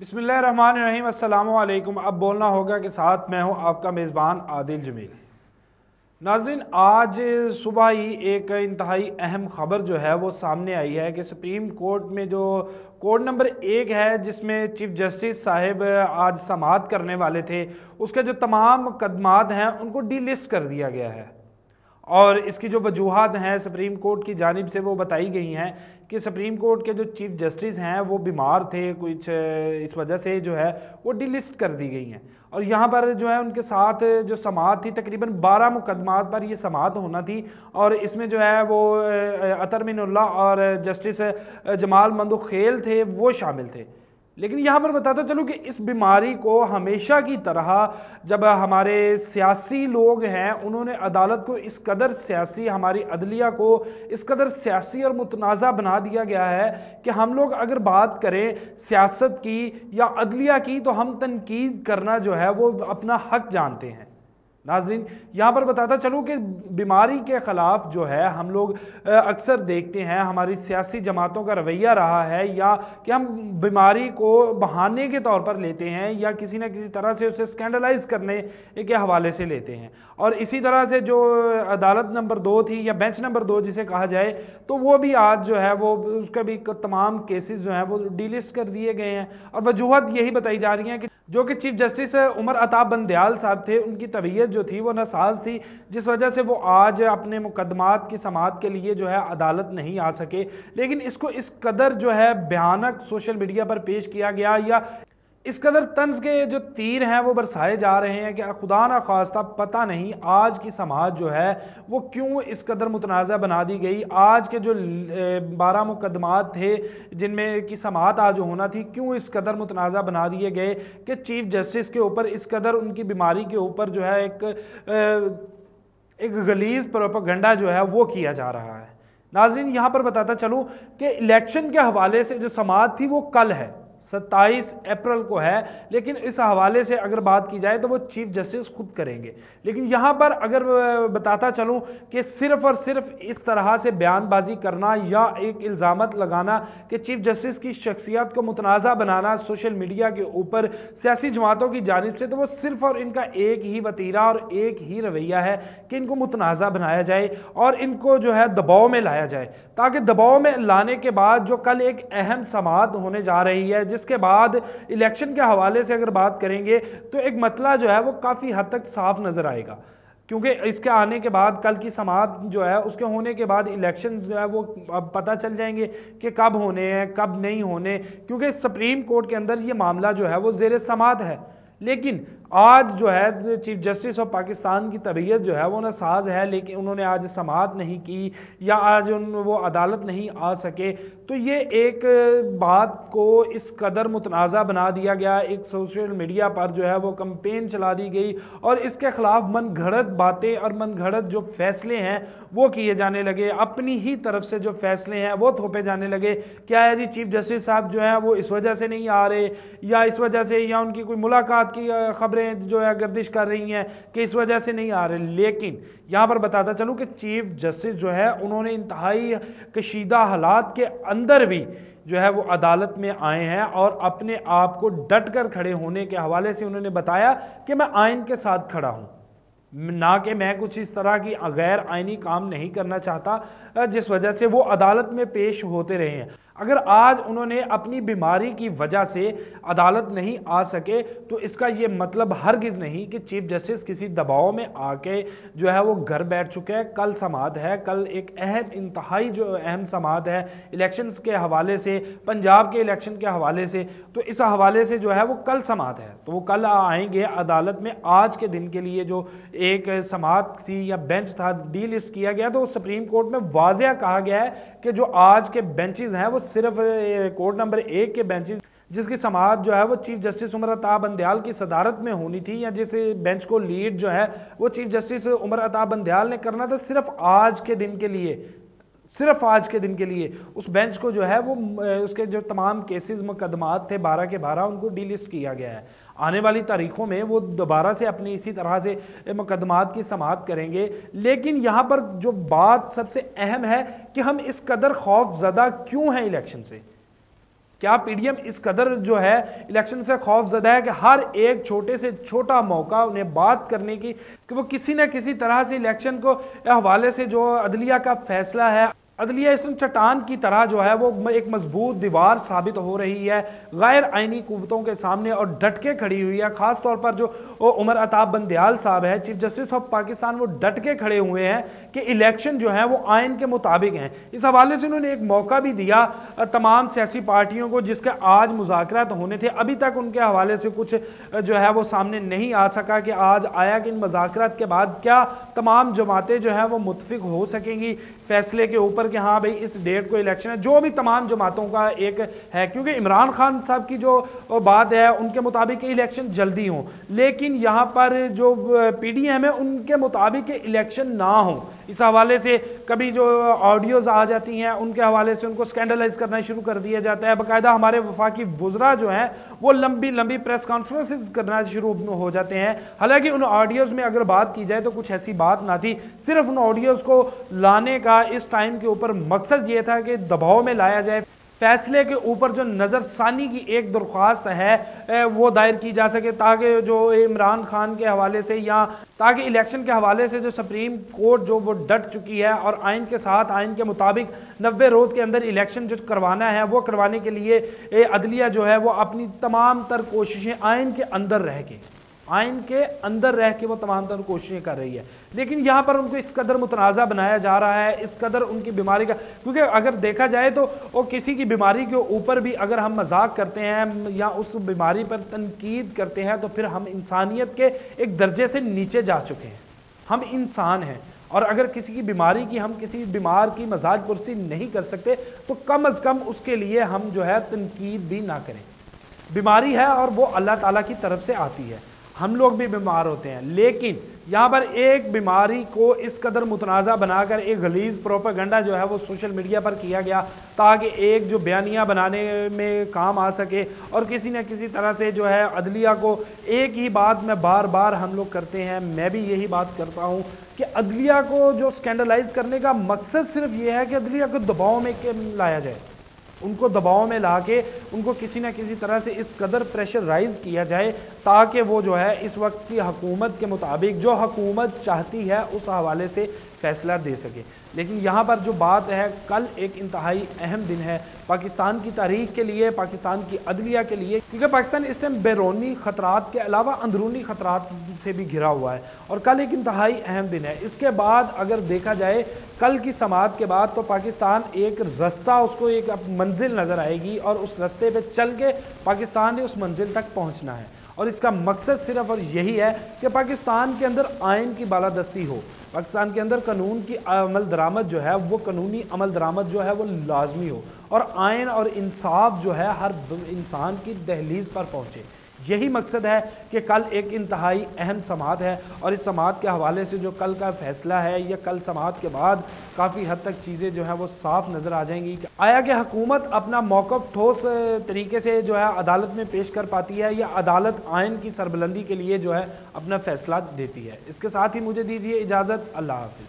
बिसमीम अल्लाम अब बोलना होगा कि साथ मैं हूँ आपका मेज़बान आदिल जमील। नाजरीन, आज सुबह ही एक इंतहाई अहम खबर जो है वो सामने आई है कि सुप्रीम कोर्ट में जो कोड नंबर एक है, जिसमें चीफ जस्टिस साहब आज समात करने वाले थे, उसके जो तमाम मुकदमात हैं, उनको डी लिस्ट कर दिया गया है। और इसकी जो वजूहत हैं सुप्रीम कोर्ट की जानब से वो बताई गई हैं कि सुप्रीम कोर्ट के जो चीफ जस्टिस हैं, वो बीमार थे, कुछ इस वजह से जो है वो डिलिस्ट कर दी गई हैं। और यहाँ पर जो है उनके साथ जो समात थी, तकरीबन 12 मुकदमात पर ये समात होना थी और इसमें जो है वो अतर मिनुल्ला और जस्टिस जमाल मंदो खेल थे, वो शामिल थे। लेकिन यहाँ पर बताता चलूँ कि इस बीमारी को हमेशा की तरह जब हमारे सियासी लोग हैं, उन्होंने अदालत को इस कदर सियासी, हमारी अदलिया को इस कदर सियासी और मुतनाज़ा बना दिया गया है कि हम लोग अगर बात करें सियासत की या अदलिया की तो हम तनकीद करना जो है वो अपना हक जानते हैं। नाजरीन, यहाँ पर बताता चलूँ कि बीमारी के ख़िलाफ़ जो है, हम लोग अक्सर देखते हैं, हमारी सियासी जमातों का रवैया रहा है, या कि हम बीमारी को बहाने के तौर पर लेते हैं, या किसी न किसी तरह से उसे स्कैंडलाइज करने के हवाले से लेते हैं। और इसी तरह से जो अदालत नंबर दो थी, या बेंच नंबर दो जिसे कहा जाए तो वो भी आज जो है, वो उसके भी तमाम केसेस जो हैं, वो डिलिस्ट कर दिए गए हैं। और वजूहत यही बताई जा रही हैं कि जो कि चीफ जस्टिस उमर अताब बंदयाल साहब थे, उनकी तबीयत जो थी वो नसाज थी, जिस वजह से वो आज अपने मुकदमात की समात के लिए जो है अदालत नहीं आ सके। लेकिन इसको इस कदर जो है भयानक सोशल मीडिया पर पेश किया गया या इस कदर तंज के जो तीर हैं, वो बरसाए जा रहे हैं कि खुदा ना खास्ता पता नहीं आज की समाज जो है, वो क्यों इस कदर मुतनाज़ बना दी गई। आज के जो बारह मुकदमात थे, जिनमें की समात आज होना थी, क्यों इस कदर मुतनाज़ बना दिए गए कि चीफ जस्टिस के ऊपर, इस कदर उनकी बीमारी के ऊपर जो है एक एक गलीज प्रोपागंडा जो है, वो किया जा रहा है। नाजिन यहाँ पर बताता चलूँ कि इलेक्शन के हवाले से जो समात थी, वो कल है। सत्ताईस अप्रैल को है, लेकिन इस हवाले से अगर बात की जाए तो वो चीफ जस्टिस खुद करेंगे। लेकिन यहाँ पर अगर बताता चलूँ कि सिर्फ़ और सिर्फ़ इस तरह से बयानबाजी करना या एक इल्ज़ामत लगाना कि चीफ जस्टिस की शख्सियत को मुतनाज़ा बनाना सोशल मीडिया के ऊपर सियासी जमातों की जानब से तो वो सिर्फ़ और इनका एक ही वतीरा और एक ही रवैया है कि इनको मुतनाज़ा बनाया जाए और इनको जो है दबाव में लाया जाए। ताकि दबाव में लाने के बाद जो कल एक अहम समात होने जा रही है जिसके बाद इलेक्शन के हवाले से अगर बात करेंगे तो एक मतला जो है वो काफ़ी हद तक साफ़ नज़र आएगा। क्योंकि इसके आने के बाद कल की समात जो है, उसके होने के बाद इलेक्शन जो है वो अब पता चल जाएँगे कि कब होने हैं, कब नहीं होने। क्योंकि सुप्रीम कोर्ट के अंदर ये मामला जो है वो जेर समात है। लेकिन आज जो है, चीफ जस्टिस ऑफ़ पाकिस्तान की तबीयत जो है, वो ना साज है, लेकिन उन्होंने आज समात नहीं की या आज उन, वो अदालत नहीं आ सके। तो ये एक बात को इस कदर मुतनाज़ा बना दिया गया। एक सोशल मीडिया पर जो है, वो कंपेन चला दी गई और इसके ख़िलाफ़ मन घड़त बातें और मन घड़त जो फैसले हैं, वो किए जाने लगे। अपनी ही तरफ़ से जो फैसले हैं, वो थोपे जाने लगे। क्या है जी, चीफ जस्टिस साहब जो हैं, वो इस वजह से नहीं आ रहे या इस वजह से या उनकी कोई मुलाकात की खबर खबरें जो है गर्दिश कर रही हैं, कि इस वजह से नहीं आ रहे। लेकिन यहाँ पर बताता चलूँ कि चीफ जस्टिस जो है, उन्होंने इंतहाई कशीदा हालात के अंदर भी जो है, वो अदालत में आए हैं और अपने आप को डट कर खड़े होने के हवाले से उन्होंने बताया कि मैं आयन के साथ खड़ा हूँ। ना कि मैं कुछ इस तरह की गैर आइनी काम नहीं करना चाहता जिस वजह से वो अदालत में पेश होते रहे हैं। अगर आज उन्होंने अपनी बीमारी की वजह से अदालत नहीं आ सके तो इसका ये मतलब हरगिज़ नहीं कि चीफ जस्टिस किसी दबाव में आके जो है वो घर बैठ चुके हैं। कल समात है, कल एक अहम इंतहाई जो अहम समात है इलेक्शंस के हवाले से, पंजाब के इलेक्शन के हवाले से तो इस हवाले से जो है वो कल समात है। तो वो कल आएँगे अदालत में आज के दिन के लिए जो एक समात थी या बेंच था डी लिस्ट किया गया तो सुप्रीम कोर्ट में वाजिया कहा गया है कि जो आज के बेंचेज हैं, वो सिर्फ़ कोर्ट नंबर एक के बेंचेज जिसकी समात जो है, वो चीफ जस्टिस उमर अताब बंदयाल की सदारत में होनी थी, या जिस बेंच को लीड जो है, वो चीफ जस्टिस उमर अताब बंदयाल ने करना था सिर्फ़ आज के दिन के लिए। सिर्फ़ आज के दिन के लिए, उस बेंच को जो है वो उसके जो तमाम केसेस मुकदमात थे, बारह के बारह, उनको डीलिस्ट किया गया है। आने वाली तारीखों में वो दोबारा से अपनी इसी तरह से मुकदमात की समात करेंगे। लेकिन यहाँ पर जो बात सबसे अहम है कि हम इस कदर खौफ ज़दा क्यों हैं इलेक्शन से? क्या पीडीएम इस कदर जो है, इलेक्शन से खौफ ज़दा है कि हर एक छोटे से छोटा मौका उन्हें बात करने की, कि वो किसी न किसी तरह से इलेक्शन को हवाले से जो अदलिया का फैसला है अदलिया इसम चट्टान की तरह जो है वो एक मज़बूत दीवार साबित हो रही है, गैर आइनी कुतों के सामने और डट के खड़ी हुई है। ख़ास तौर पर जो उमर अताब बंदयाल साहब है, चीफ जस्टिस ऑफ़ पाकिस्तान, वो डट के खड़े हुए हैं कि इलेक्शन जो है वो आयन के मुताबिक हैं। इस हवाले से उन्होंने एक मौका भी दिया तमाम सियासी पार्टियों को जिसके आज मुजाकर होने थे। अभी तक उनके हवाले से कुछ जो है वो सामने नहीं आ सका कि आज आया कि इन मुजाकर के बाद क्या तमाम जमातें जो हैं वो मुतफिक हो सकेंगी। फैसले के ऊपर कि हाँ भाई, इस डेट को इलेक्शन है। जो भी तमाम जमातों का एक है, क्योंकि इमरान खान साहब की जो बात है, उनके मुताबिक इलेक्शन जल्दी हो। लेकिन यहाँ पर जो पी डी एम है, उनके मुताबिक इलेक्शन ना हो। इस हवाले से कभी जो ऑडियोज़ आ जाती हैं, उनके हवाले से उनको स्कैंडलाइज करना शुरू कर दिया जाता है। बाकायदा हमारे वफाकी वज्रा जो हैं, वो लंबी लंबी प्रेस कॉन्फ्रेंसिस करना शुरू हो जाते हैं। हालाँकि उन ऑडियोज़ में अगर बात की जाए तो कुछ ऐसी बात ना थी। सिर्फ़ उन ऑडियोज़ को लाने का इस टाइम के ऊपर मकसद ये था कि दबाव में लाया जाए। फैसले के ऊपर जो नज़रसानी की एक दरख्वास्त है वो दायर की जा सके ताकि जो इमरान खान के हवाले से या ताकि इलेक्शन के हवाले से जो सुप्रीम कोर्ट जो वो डट चुकी है और आइन के साथ, आइन के मुताबिक नब्बे रोज़ के अंदर इलेक्शन जो करवाना है, वो करवाने के लिए अदलिया जो है, वो अपनी तमाम तर कोशिशें आइन के अंदर रह के आइन के अंदर रह के वो तमाम तरह कोशिशें कर रही है। लेकिन यहाँ पर उनको इस कदर मुतनाज़ा बनाया जा रहा है, इस कदर उनकी बीमारी का, क्योंकि अगर देखा जाए तो वो किसी की बीमारी के ऊपर भी अगर हम मज़ाक करते हैं या उस बीमारी पर तनकीद करते हैं तो फिर हम इंसानियत के एक दर्जे से नीचे जा चुके हैं। हम इंसान हैं और अगर किसी की बीमारी की, हम किसी बीमार की मज़ाक पुरसी नहीं कर सकते तो कम अज़ कम उसके लिए हम जो है तनकीद भी ना करें। बीमारी है और वो अल्लाह ताला की तरफ़ से आती है। हम लोग भी बीमार होते हैं। लेकिन यहाँ पर एक बीमारी को इस कदर मुतनाज़ा बनाकर एक गलीज प्रोपागंडा जो है वो सोशल मीडिया पर किया गया ताकि एक जो बयानियाँ बनाने में काम आ सके और किसी न किसी तरह से जो है अदलिया को एक ही बात में बार बार हम लोग करते हैं, मैं भी यही बात करता हूँ कि अदलिया को जो स्कैंडलाइज करने का मकसद सिर्फ़ ये है कि अदलिया को दबाव में लाया जाए? उनको दबाव में ला के उनको किसी न किसी तरह से इस कदर प्रेशर राइज किया जाए ताकि वो जो है इस वक्त की हकूमत के मुताबिक जो हकूमत चाहती है उस हवाले से फैसला दे सके। लेकिन यहाँ पर जो बात है, कल एक इंतहाई अहम दिन है पाकिस्तान की तारीख के लिए, पाकिस्तान की अदलिया के लिए, क्योंकि पाकिस्तान इस टाइम बैरूनी ख़तरात के अलावा अंदरूनी ख़तरात से भी घिरा हुआ है और कल एक इंतहाई अहम दिन है। इसके बाद अगर देखा जाए कल की समात के बाद तो पाकिस्तान एक रास्ता, उसको एक मंजिल नज़र आएगी और उस रास्ते पर चल के पाकिस्तान ने उस मंजिल तक पहुँचना है। और इसका मकसद सिर्फ़ और यही है कि पाकिस्तान के अंदर आयन की बालादस्ती हो। पाकिस्तान के अंदर कानून की अमल दरामद जो है, वो कानूनी अमल दरामद जो है, वो लाजमी हो और आयन और इंसाफ जो है, हर इंसान की दहलीज पर पहुँचे। यही मकसद है कि कल एक इंतहाई अहम समात है और इस समात के हवाले से जो कल का फैसला है या कल समात के बाद काफ़ी हद तक चीज़ें जो है वो साफ़ नज़र आ जाएँगी। आया कि हुकूमत अपना मौक़ ठोस तरीके से जो है अदालत में पेश कर पाती है या अदालत आयन की सरबलंदी के लिए जो है अपना फैसला देती है। इसके साथ ही मुझे दीजिए इजाज़त, अल्लाह हाफिज़।